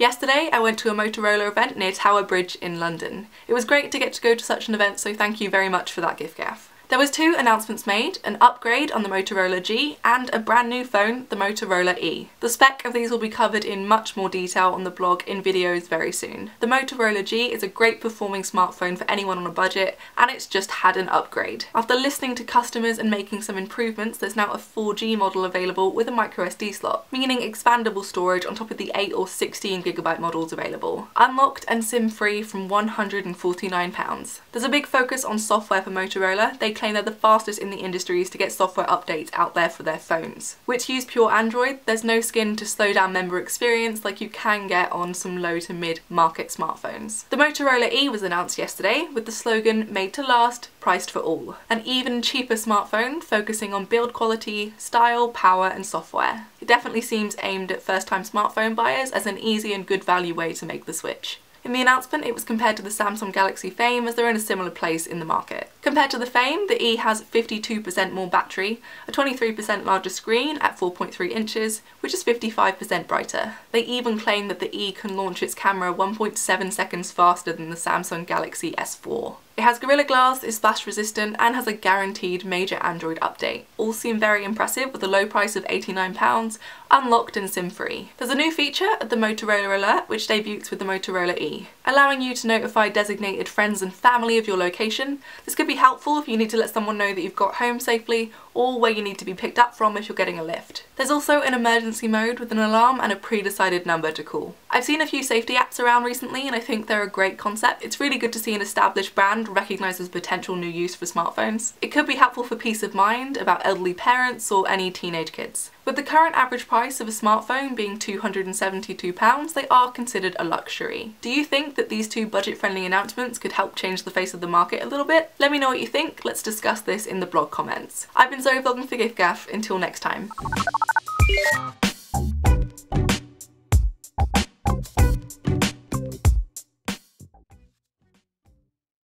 Yesterday I went to a Motorola event near Tower Bridge in London. It was great to get to go to such an event so thank you very much for that giffgaff. There was two announcements made, an upgrade on the Motorola G and a brand new phone, the Motorola E. The spec of these will be covered in much more detail on the blog in videos very soon. The Motorola G is a great performing smartphone for anyone on a budget and it's just had an upgrade. After listening to customers and making some improvements, there's now a 4G model available with a microSD slot, meaning expandable storage on top of the 8 or 16 gigabyte models available. Unlocked and SIM free from £149. There's a big focus on software for Motorola. They claim they're the fastest in the industries to get software updates out there for their phones. Which use pure Android, there's no skin to slow down member experience like you can get on some low to mid market smartphones. The Motorola E was announced yesterday with the slogan made to last, priced for all. An even cheaper smartphone focusing on build quality, style, power and software. It definitely seems aimed at first time smartphone buyers as an easy and good value way to make the switch. In the announcement, it was compared to the Samsung Galaxy Fame as they're in a similar place in the market. Compared to the Fame, the E has 52% more battery, a 23% larger screen at 4.3 inches, which is 55% brighter. They even claim that the E can launch its camera 1.7 seconds faster than the Samsung Galaxy S4. It has Gorilla Glass, is splash resistant and has a guaranteed major Android update. All seem very impressive with a low price of £89, unlocked and SIM free. There's a new feature, of the Motorola Alert, which debuts with the Motorola E, allowing you to notify designated friends and family of your location. This could be helpful if you need to let someone know that you've got home safely or where you need to be picked up from if you're getting a lift. There's also an emergency mode with an alarm and a pre-decided number to call. I've seen a few safety apps around recently and I think they're a great concept. It's really good to see an established brand recognised as potential new use for smartphones. It could be helpful for peace of mind about elderly parents or any teenage kids. With the current average price of a smartphone being £272, they are considered a luxury. Do you think that these two budget-friendly announcements could help change the face of the market a little bit? Let me know what you think, let's discuss this in the blog comments. I've been Zoe vlogging for giffgaff, until next time.